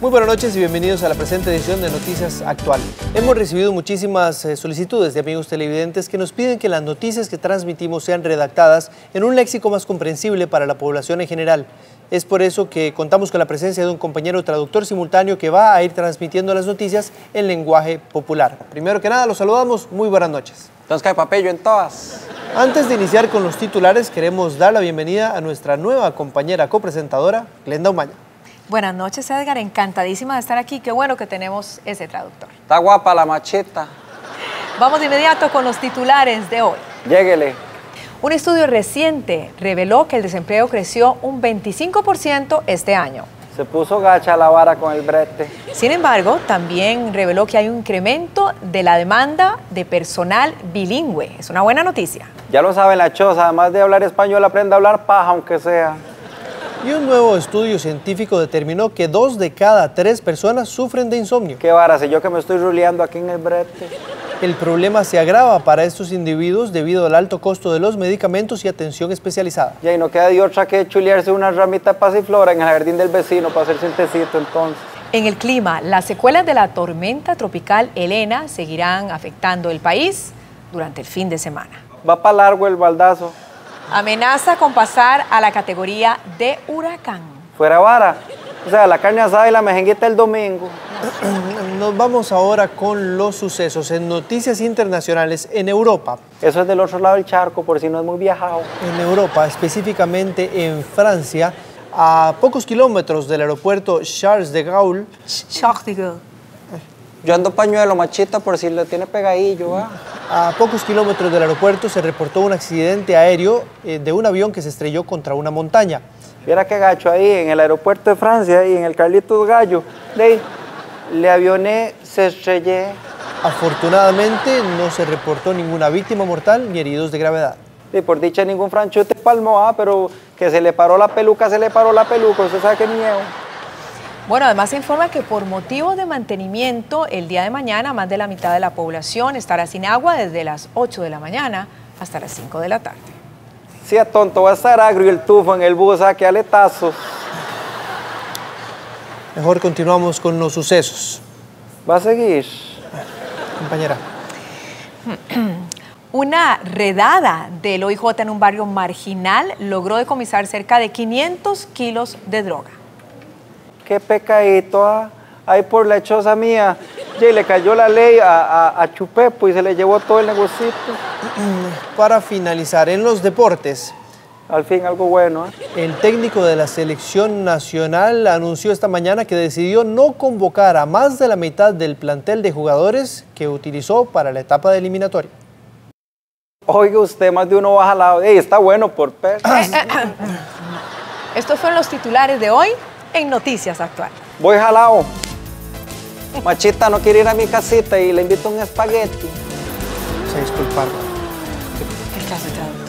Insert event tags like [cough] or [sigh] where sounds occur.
Muy buenas noches y bienvenidos a la presente edición de Noticias Actual. Hemos recibido muchísimas eh, solicitudes de amigos televidentes que nos piden que las noticias que transmitimos sean redactadas en un léxico más comprensible para la población en general. Es por eso que contamos con la presencia de un compañero traductor simultáneo que va a ir transmitiendo las noticias en lenguaje popular. Primero que nada, los saludamos. Muy buenas noches. Entonces cae papello en todas. Antes de iniciar con los titulares, queremos dar la bienvenida a nuestra nueva compañera copresentadora, Glenda Umaña. Buenas noches, Edgar. Encantadísima de estar aquí. Qué bueno que tenemos ese traductor. Está guapa la macheta. Vamos de inmediato con los titulares de hoy. Lléguele. Un estudio reciente reveló que el desempleo creció un 25% este año. Se puso gacha la vara con el brete. Sin embargo, también reveló que hay un incremento de la demanda de personal bilingüe. Es una buena noticia. Ya lo saben la choza, además de hablar español, aprende a hablar paja, aunque sea. Y un nuevo estudio científico determinó que dos de cada tres personas sufren de insomnio. Qué vara, si yo que me estoy ruleando aquí en el brete. El problema se agrava para estos individuos debido al alto costo de los medicamentos y atención especializada. Y ahí no queda de otra que chulearse una ramita pasiflora en el jardín del vecino para hacerse un tecito entonces. En el clima, las secuelas de la tormenta tropical Elena seguirán afectando el país durante el fin de semana. Va para largo el baldazo. Amenaza con pasar a la categoría de huracán. Fuera vara. O sea, la carne asada y la mejenguita el domingo. [clears throat] Nos vamos ahora con los sucesos en noticias internacionales en Europa. Eso es del otro lado del charco, por si no es muy viajado. En Europa, específicamente en Francia, a pocos kilómetros del aeropuerto Charles de Gaulle, Charles de Gaulle. Yo ando pañuelo, machita, por si lo tiene pegadillo, ¿va? a pocos kilómetros del aeropuerto se reportó un accidente aéreo eh, de un avión que se estrelló contra una montaña. Viera qué gacho ahí en el aeropuerto de Francia y en el Carlitos Gallo. Ahí, le avioné, se estrellé. Afortunadamente no se reportó ninguna víctima mortal ni heridos de gravedad. Y por dicha ningún franchute palmó, ah, pero que se le paró la peluca, se le paró la peluca, usted sabe qué miedo. Bueno, además se informa que por motivo de mantenimiento, el día de mañana más de la mitad de la población estará sin agua desde las 8 de la mañana hasta las 5 de la tarde. Sí, a tonto, va a estar agrio el tufo en el bus, a que aletazos. Mejor continuamos con los sucesos. Va a seguir. Compañera. [clears throat] Una redada del OIJ en un barrio marginal logró decomisar cerca de 500 kilos de droga. Qué pecadito, ah. Ahí por la hechosa mía. Y le cayó la ley a, a, a Chupepo y se le llevó todo el negocito. [clears throat] Para finalizar, en los deportes, Al fin algo bueno, ¿eh? el técnico de la selección nacional anunció esta mañana que decidió no convocar a más de la mitad del plantel de jugadores que utilizó para la etapa de eliminatoria. Oiga usted, más de uno baja lado. Ey, está bueno por per. Estos fueron los titulares de hoy en Noticias Actual. Voy jalado. Machita no quiere ir a mi casita y le invito un espagueti. Se disculparon. ¿Qué clase de traductor?